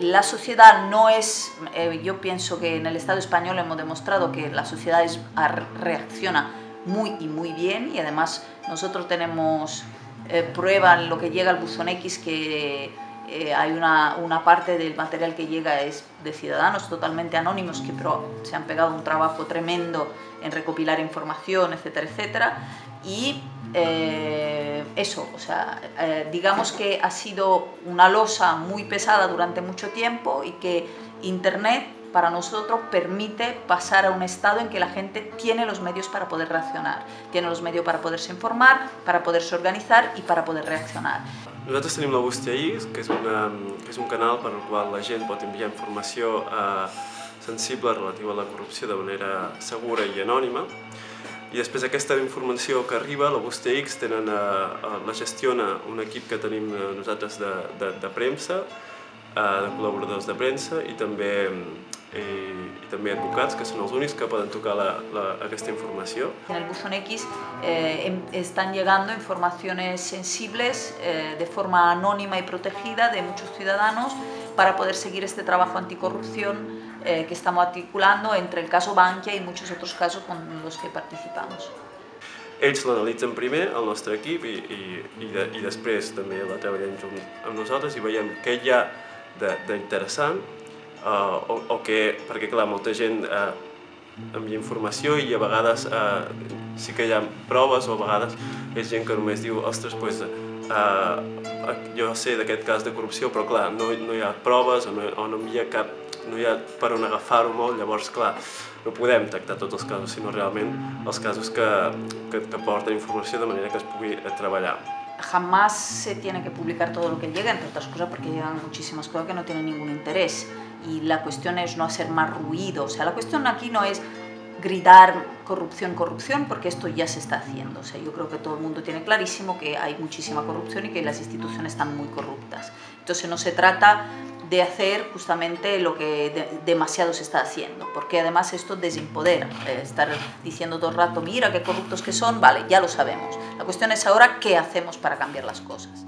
la sociedad no es, eh, yo pienso que en el Estado español hemos demostrado que la sociedad reacciona muy y muy bien y además nosotros tenemos eh, prueba en lo que llega al buzón X que eh, hay una, una, parte del material que llega es de ciudadanos totalmente anónimos que pero se han pegado un trabajo tremendo en recopilar información, etcétera, etcétera. Y eh, eso, o sea, eh, digamos que ha sido una losa muy pesada durante mucho tiempo y que Internet para nosotros permite pasar a un estado en que la gente tiene los medios para poder reaccionar, tiene los medios para poderse informar, para poderse organitzar i para poder reaccionar. Nosaltres tenim la Bústia X, que és, una, que és un canal per al qual la gent pot enviar informació eh, sensible relativa a la corrupció de manera segura i anònima. I després aquesta informació que arriba, la Bústia X, tenen, eh, la gestiona un equip que tenim eh, nosaltres de, de, de premsa, eh, de col·laboradors de premsa i també i, i també advocats, que són els únics que poden tocar la, la, aquesta informació. En el buzón X eh, están llegando informaciones sensibles eh, de forma anónima y protegida de muchos ciudadanos para poder seguir este trabajo anticorrupción eh, que estamos articulando entre el caso Bankia y muchos otros casos con los que participamos. Ells l'analitzen primer, el nostre equip, i, i, i, de, i després també la treballem junt amb nosaltres i veiem què hi ha d'interessant uh, o, o que, perquè clar, molta gent uh, envia informació i a vegades uh, sí que hi ha proves o a vegades és gent que només diu ostres, pues, uh, jo sé d'aquest cas de corrupció però clar, no, no hi ha proves o no, o no ha cap no hi ha per on agafar-ho llavors clar, no podem tractar tots els casos, sinó realment els casos que, que, que porten informació de manera que es pugui treballar. Jamás se tiene que publicar todo lo que llega, entre otras cosas porque llegan muchísimas cosas que no tienen ningún interés. y la cuestión es no hacer más ruido. O sea, la cuestión aquí no es gritar corrupción, corrupción, porque esto ya se está haciendo. O sea, yo creo que todo el mundo tiene clarísimo que hay muchísima corrupción y que las instituciones están muy corruptas. Entonces no se trata de hacer justamente lo que demasiado se está haciendo, porque además esto desempodera, eh, estar diciendo todo el rato, mira qué corruptos que son, vale, ya lo sabemos. La cuestión es ahora qué hacemos para cambiar las cosas.